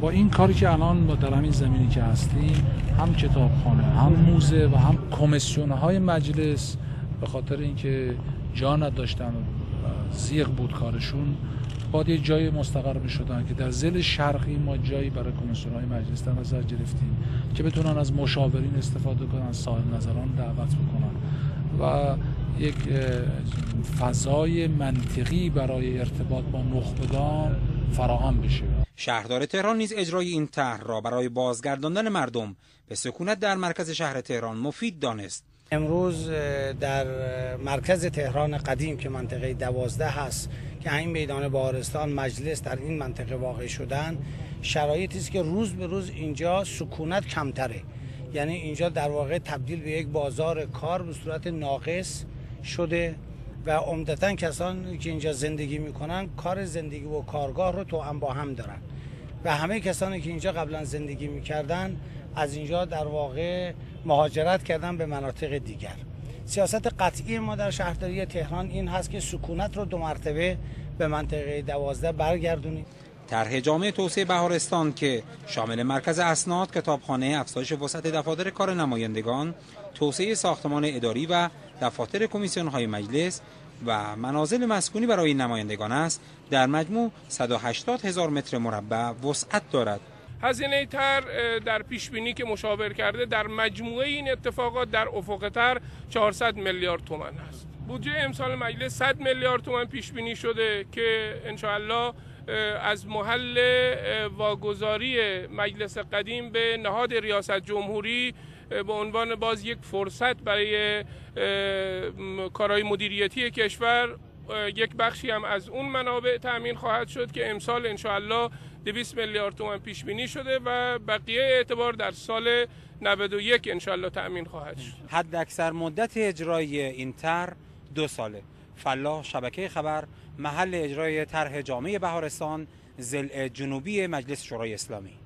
با این کاری که الان در همین زمینی که هستیم هم کتابخانه هم موزه و هم کمیسیون های مجلس به خاطر اینکه جا نداشتن زیغ بود کارشون باید یه جای مستقر می شدن که در زل شرقی ما جایی برای کمیسیون های مجلس در نظر گرفتیم که بتونن از مشاورین استفاده کنن صاحب نظران دعوت بکنن. و یک فضای منطقی برای ارتباط با نخبگان فراهم بشه. شهردار تهران نیز اجرای این طرح را برای بازگرداندن مردم به سکونت در مرکز شهر تهران مفید دانست. امروز در مرکز تهران قدیم که منطقه دوازده هست که این میدان بهارستان مجلس در این منطقه واقع شدن شرایطی است که روز به روز اینجا سکونت کمتره. یعنی اینجا در واقع تبدیل به یک بازار کار به صورت ناقص شده و عمدتا کسانی که اینجا زندگی می‌کنن کار زندگی و کارگاه رو تو هم با هم دارن. و همه کسانی که اینجا قبلا زندگی می‌کردن از اینجا در واقع مهاجرت کردن به مناطق دیگر. سیاست قطعی ما در شهرداری تهران این هست که سکونت رو دو مرتبه به منطقه دوازده برگردونیم. طرح جامعه توسعه بهارستان که شامل مرکز اسناد، کتابخانه، افزایش وسعت دفاتر کار نمایندگان، توسعه ساختمان اداری و دفاتر کمیسیون های مجلس و منازل مسکونی برای نمایندگان است. در مجموع 180 هزار متر مربع وسعت دارد. هزینه تر در پیش بینی که مشاور کرده در مجموعه این اتفاقات در افق تر 400 میلیارد تومان است. بودجه امسال مجلس 100 میلیارد تومان پیش بینی شده که انشاءالله از محل واگذاری مجلس قدیم به نهاد ریاست جمهوری به عنوان باز یک فرصت برای کارهای مدیریتی کشور یک بخشی هم از اون منابع تأمین خواهد شد که امسال انشاءالله 200 میلیارد تومان پیش بینی شده و بقیه اعتبار در سال 91 انشاءالله تأمین خواهد شد. حد اکثر مدت اجرای این طرح دو ساله. فلاح شبکه خبر محل اجرای طرح جامعه بهارستان زل جنوبی مجلس شورای اسلامی.